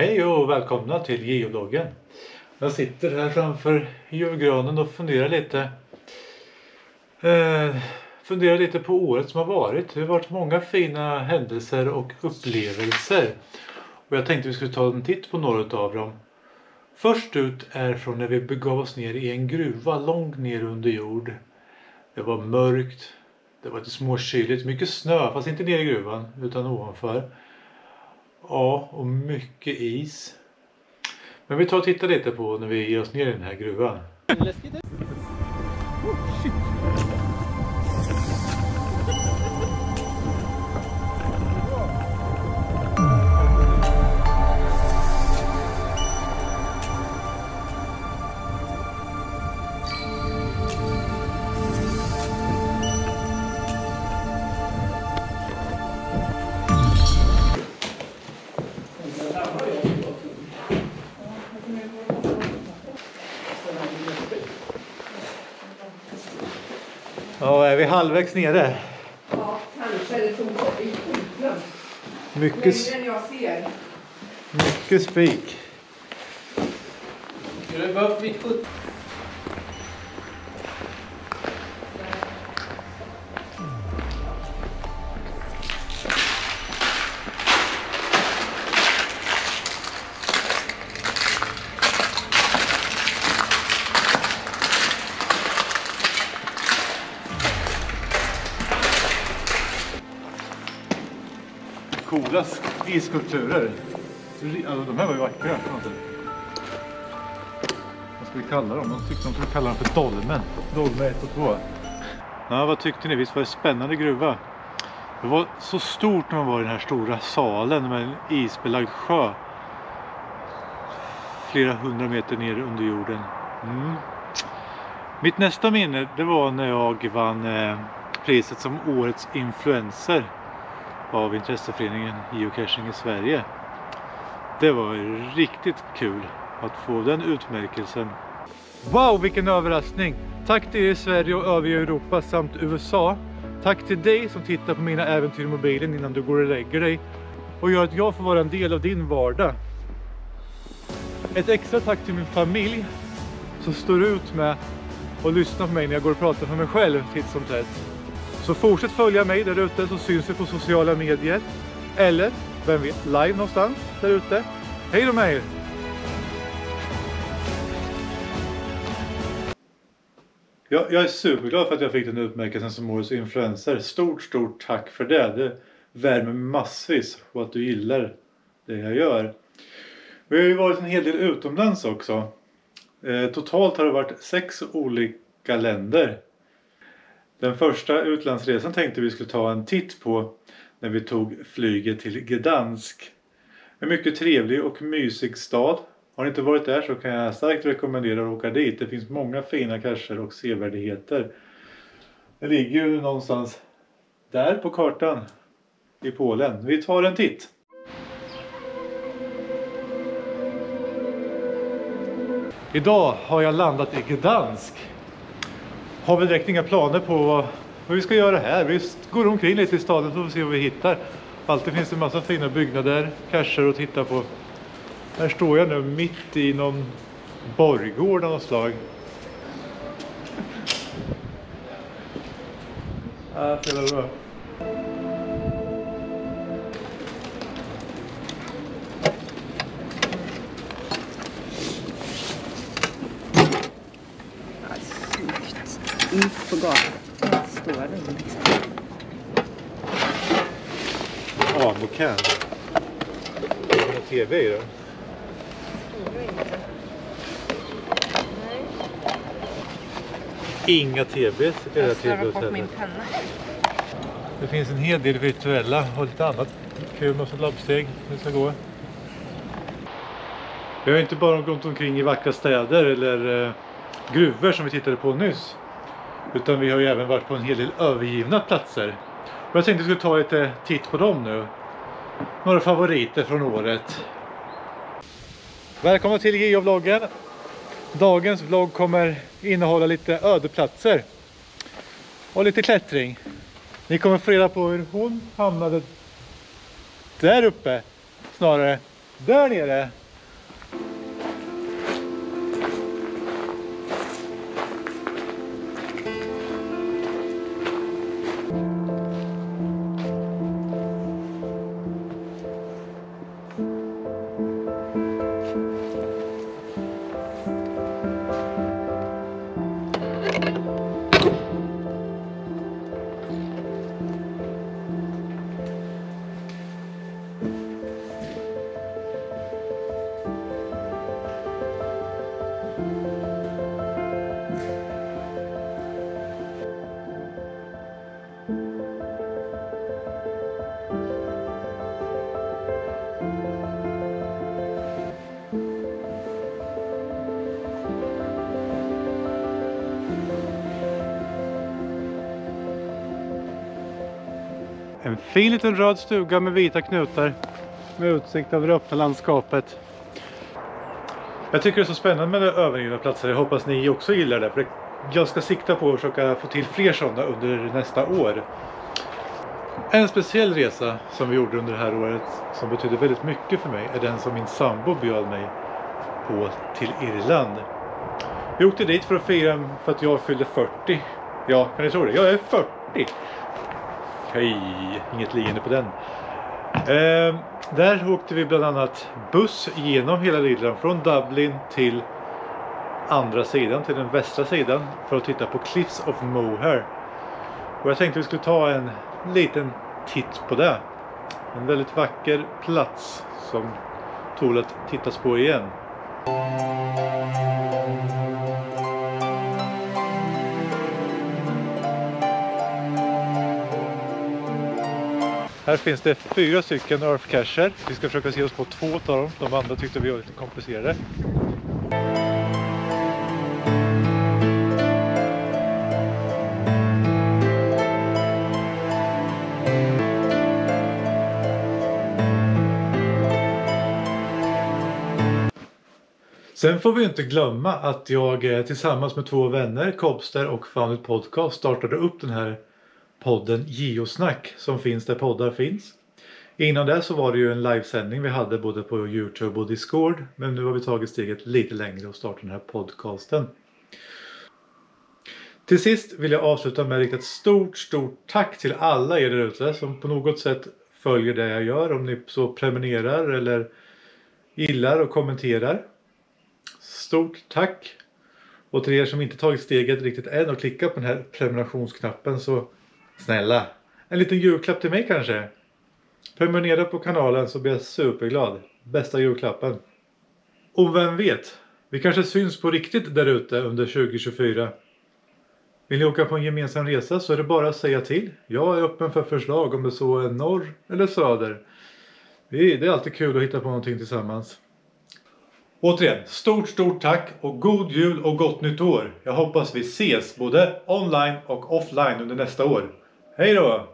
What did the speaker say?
Hej och välkomna till geologgen. Jag sitter här framför julgranen och funderar lite. Eh, funderar lite på året som har varit. Det har varit många fina händelser och upplevelser. Och jag tänkte vi skulle ta en titt på några av dem. Först ut är från när vi begav oss ner i en gruva långt ner under jord. Det var mörkt. Det var lite småkyligt. Mycket snö, fast inte ner i gruvan utan ovanför. Ja, och mycket is. Men vi tar och tittar lite på när vi ger oss ner i den här gruvan. Ja, är vi halvvägs nere? Ja, kanske. Det skitglömt. Mycket, Längre än jag ser. mycket spik. Skulle det behövt mitt 70? Coola isskulpturer. Alltså, de här var ju vackra på något sätt. Vad ska vi kalla dem? De tyckte de skulle kalla dem för dolmen. Dolme 1 och 2. Ja, vad tyckte ni? Visst var det spännande gruva? Det var så stort när man var i den här stora salen med en isbelagd sjö. Flera hundra meter ner under jorden. Mm. Mitt nästa minne det var när jag vann eh, priset som årets influencer av intresseföreningen Geocaching i Sverige. Det var riktigt kul att få den utmärkelsen. Wow, vilken överraskning! Tack till er i Sverige och övriga Europa samt USA. Tack till dig som tittar på mina äventyr i mobilen innan du går och lägger dig och gör att jag får vara en del av din vardag. Ett extra tack till min familj som står ut med och lyssnar på mig när jag går och pratar för mig själv titt som tätt. Så fortsätt följa mig där ute så syns vi på sociala medier. Eller, vem vet, live någonstans där ute. Hej då med er! Jag, jag är superglad för att jag fick den utmärkelsen som årets influencer. Stort, stort tack för det. Det värmer massvis och att du gillar det jag gör. Vi har ju varit en hel del utomlands också. Eh, totalt har det varit sex olika länder. Den första utlandsresan tänkte vi skulle ta en titt på när vi tog flyget till Gdansk. En mycket trevlig och mysig stad. Har ni inte varit där så kan jag starkt rekommendera att åka dit. Det finns många fina cacher och sevärdheter. Det ligger ju någonstans där på kartan i Polen. Vi tar en titt. Idag har jag landat i Gdansk. Har väl direkt inga planer på vad, vad vi ska göra här. Vi går omkring lite i staden så får vi se vad vi hittar. Alltid finns det en massa fina byggnader, cacher att titta på. Här står jag nu mitt i någon borggård av något slag. Ja, det var bra. På gatan. Står den liksom. Amocan. Är det tv i den? Inga tvs i det här tv-hotellet. Det finns en hel del virtuella och lite annat kul med som labbsteg. Det ska gå. Vi har inte bara gått omkring i vackra städer eller eh, gruvor som vi tittade på nyss. Utan vi har ju även varit på en hel del övergivna platser. Och jag tänkte att vi skulle ta lite titt på dem nu. Några favoriter från året. Välkomna till Geovloggen. Dagens vlogg kommer innehålla lite ödeplatser. Och lite klättring. Ni kommer få reda på hur hon hamnade där uppe snarare Där nere! En fin liten röd stuga med vita knutar. Med utsikt över det öppna landskapet. Jag tycker det är så spännande med övergivna platser. Jag hoppas ni också gillar det. För jag ska sikta på att försöka få till fler sådana under nästa år. En speciell resa som vi gjorde under det här året som betyder väldigt mycket för mig är den som min sambo bjöd mig på till Irland. Vi åkte dit för att fira för att jag fyllde 40. Ja, kan ni tro det? Jag är 40! Hej, inget leende på den. Eh, där åkte vi bland annat buss genom hela Irland från Dublin till andra sidan, till den västra sidan för att titta på Cliffs of Moher. Och jag tänkte vi skulle ta en liten titt på det. En väldigt vacker plats som tål att tittas på igen. Här finns det fyra stycken Earth Cacher. Vi ska försöka se oss på två av dem. De andra tyckte vi var lite komplicerade. Sen får vi inte glömma att jag eh, tillsammans med två vänner, Cobster och Founded Podcast startade upp den här podden Geosnack som finns där poddar finns. Innan det så var det ju en livesändning vi hade både på Youtube och Discord. Men nu har vi tagit steget lite längre och startat den här podcasten. Till sist vill jag avsluta med att rikta ett stort, stort tack till alla er där ute som på något sätt följer det jag gör. Om ni så prenumererar eller gillar och kommenterar. Stort tack! Och till er som inte tagit steget riktigt än och klickat på den här prenumerationsknappen så snälla, en liten julklapp till mig kanske? Prenumerera på kanalen så blir jag superglad. Bästa julklappen. Och vem vet? Vi kanske syns på riktigt där ute under 2024. Vill ni åka på en gemensam resa så är det bara att säga till. Jag är öppen för förslag om det så är norr eller söder. Det är alltid kul att hitta på någonting tillsammans. Återigen, stort stort tack och god jul och gott nytt år. Jag hoppas vi ses både online och offline under nästa år. Hej då!